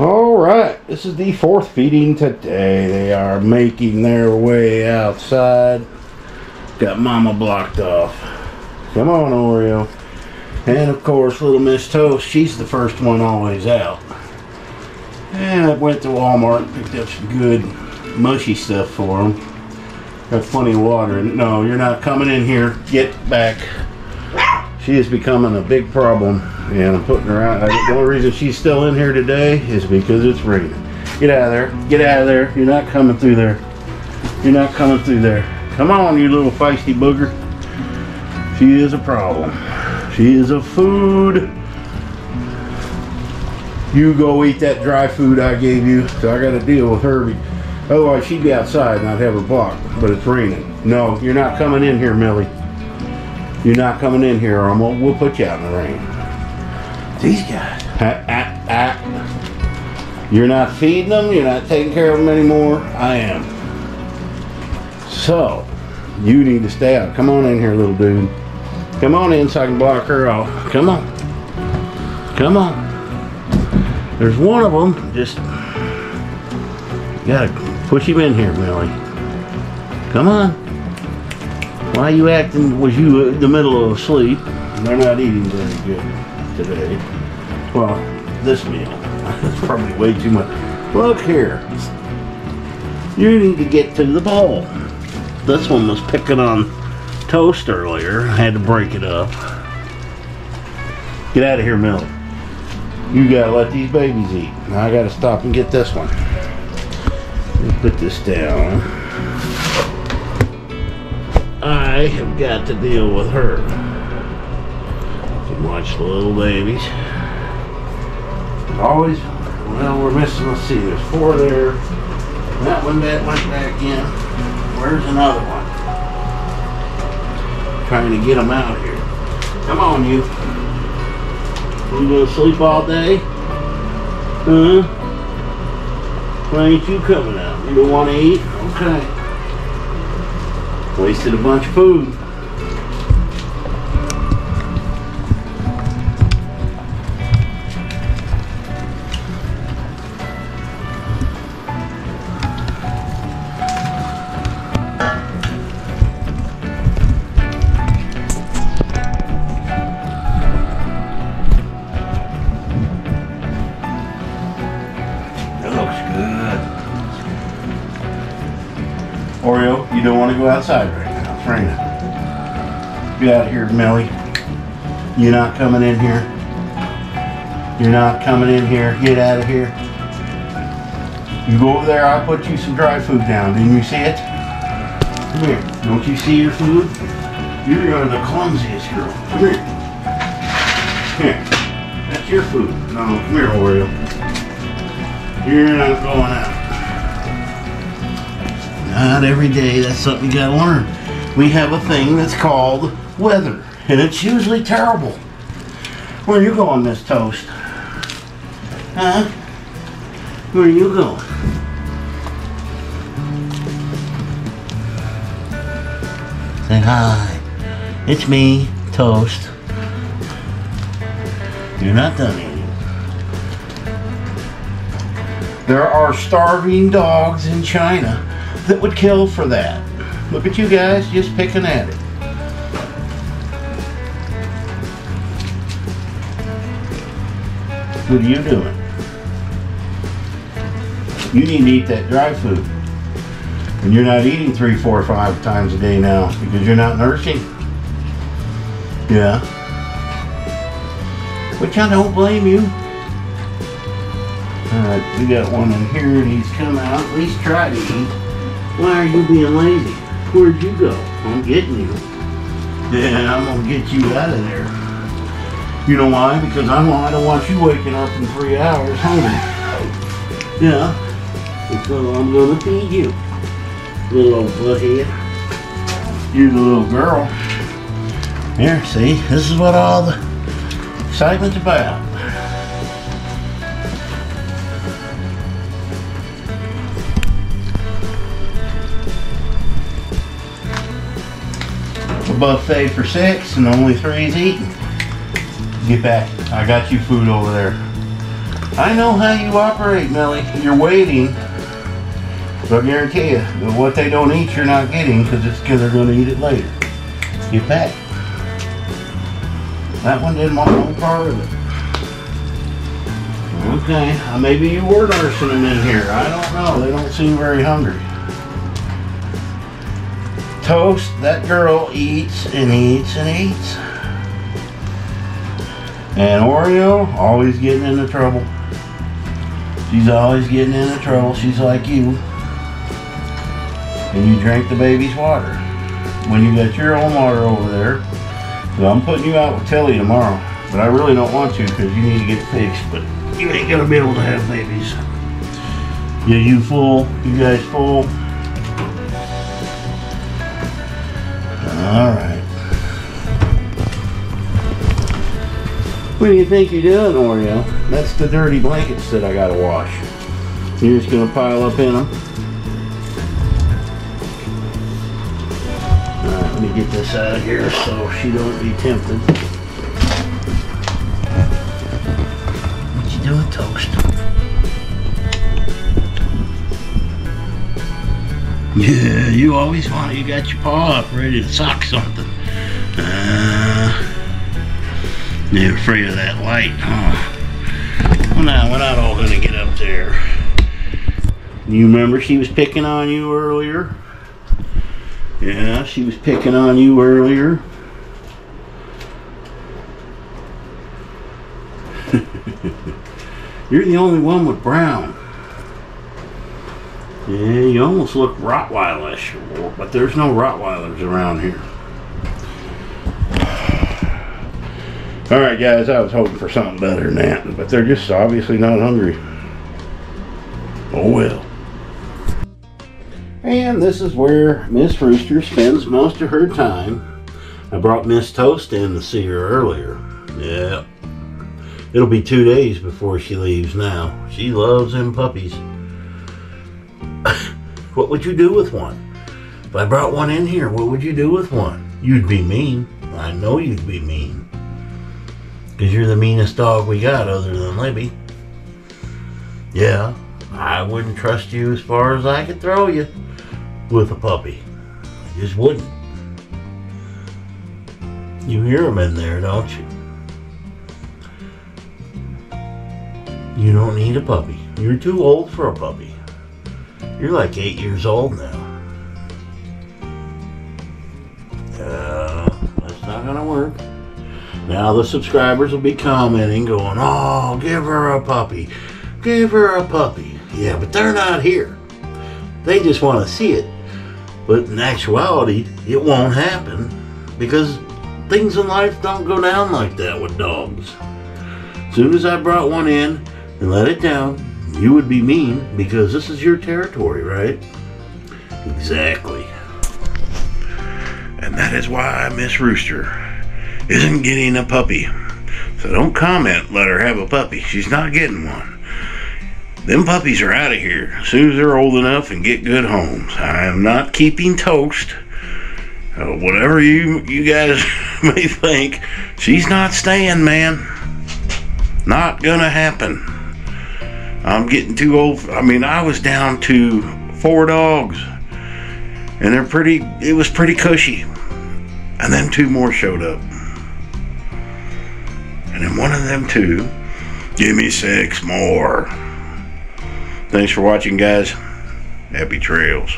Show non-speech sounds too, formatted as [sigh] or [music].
All right, this is the fourth feeding today. They are making their way outside. Got Mama blocked off. Come on, Oreo. And of course, little Miss Toast, she's the first one always out. And I went to Walmart and picked up some good mushy stuff for them. Got plenty of water. No, you're not coming in here. Get back. She is becoming a big problem. And I'm putting her out. The only reason she's still in here today is because it's raining. Get out of there. Get out of there. You're not coming through there. You're not coming through there. Come on, you little feisty booger. She is a problem. She is a food. You go eat that dry food I gave you. So I got to deal with her. Otherwise, she'd be outside and I'd have her blocked. But it's raining. No, you're not coming in here, Millie. You're not coming in here, or we'll, we'll put you out in the rain. These guys. Ah, ah, ah. You're not feeding them. You're not taking care of them anymore. I am. So, you need to stay out. Come on in here, little dude. Come on in so I can block her off. Come on. Come on. There's one of them. Just gotta push him in here, Millie. Come on. Why you acting? Was you in the middle of sleep? They're not eating very good today. Well, this meal. [laughs] That's probably way too much. Look here. You need to get to the bowl. This one was picking on toast earlier. I had to break it up. Get out of here, Millie. You gotta let these babies eat. Now I gotta stop and get this one. Let me put this down. I have got to deal with her. Can Watch the little babies. Always, well, we're missing, let's see, there's four there. That one that went back in. Where's another one? Trying to get them out here. Come on, you. You gonna sleep all day? Huh? Why ain't you coming out? You don't want to eat? Okay. Wasted a bunch of food. You don't want to go outside right now. It's raining. Get out of here, Melly. You're not coming in here. You're not coming in here. Get out of here. You go over there, I'll put you some dry food down. Didn't you see it? Come here. Don't you see your food? You're the clumsiest girl. Come here. Here. That's your food. No, come here, Oreo. You're not going out. Not every day. That's something you gotta learn. We have a thing that's called weather, and it's usually terrible. Where are you going, Miss Toast? Huh? Where are you going? Say hi. It's me, Toast. You're not done eating. There are starving dogs in China that would kill for that. Look at you guys just picking at it. What are you doing? You need to eat that dry food. And you're not eating three, four, five times a day now because you're not nursing. Yeah. Which I don't blame you. Alright, we got one in here and he's come out. At least try to eat. Why are you being lazy? Where'd you go? I'm getting you. Yeah, I'm gonna get you out of there. You know why? Because I don't, I don't want you waking up in three hours hungry. Yeah. And so I'm gonna feed you. Little old butthead. The little girl. Here, see? This is what all the excitement's about. A buffet for six and only three is eating. Get back. I got you food over there. I know how you operate, Millie. You're waiting. So I guarantee you, that what they don't eat, you're not getting because it's because they're going to eat it later. Get back. That one didn't want no part of it. Okay, maybe you were nursing them in here. I don't know. They don't seem very hungry. Toast, that girl eats and eats and eats. And Oreo, always getting into trouble. She's always getting into trouble. She's like you. And you drink the baby's water. When you got your own water over there. So I'm putting you out with Telly tomorrow. But I really don't want to because you need to get fixed. But you ain't gonna be able to have babies. Yeah, you full? You guys full? Alright. What do you think you're doing, Oreo? That's the dirty blankets that I gotta wash. You're just gonna pile up in them. Alright, let me get this out of here so she don't be tempted. Yeah, you always want you got your paw up ready to sock something. Uh, you're afraid of that light, huh? Well, now, we're not all going to get up there. You remember she was picking on you earlier? Yeah, she was picking on you earlier. [laughs] You're the only one with brown. Yeah, you almost look Rottweilish, but there's no Rottweilers around here. [sighs] Alright guys, I was hoping for something better than that, but they're just obviously not hungry. Oh well. And this is where Miss Rooster spends most of her time. I brought Miss Toast in to see her earlier. Yeah. It'll be two days before she leaves now. She loves them puppies. [laughs] what would you do with one? If I brought one in here, what would you do with one? You'd be mean. I know you'd be mean. Because you're the meanest dog we got other than Libby. Yeah, I wouldn't trust you as far as I could throw you with a puppy. I just wouldn't. You hear them in there, don't you? You don't need a puppy. You're too old for a puppy. You're like eight years old now. Uh, that's not gonna work. Now the subscribers will be commenting, going, "Oh, give her a puppy, give her a puppy." Yeah, but they're not here. They just want to see it. But in actuality, it won't happen because things in life don't go down like that with dogs. As soon as I brought one in and let it down, you would be mean because this is your territory, right? Exactly. And that is why Miss Rooster isn't getting a puppy. So don't comment, let her have a puppy. She's not getting one. Them puppies are out of here as soon as they're old enough and get good homes. I am not keeping toast. Uh, whatever you you guys [laughs] may think, she's not staying, man. Not gonna happen. I'm getting too old. I mean, I was down to four dogs, and they're pretty. It was pretty cushy, and then two more showed up, and then one of them two, give me six more. Thanks for watching, guys. Happy trails.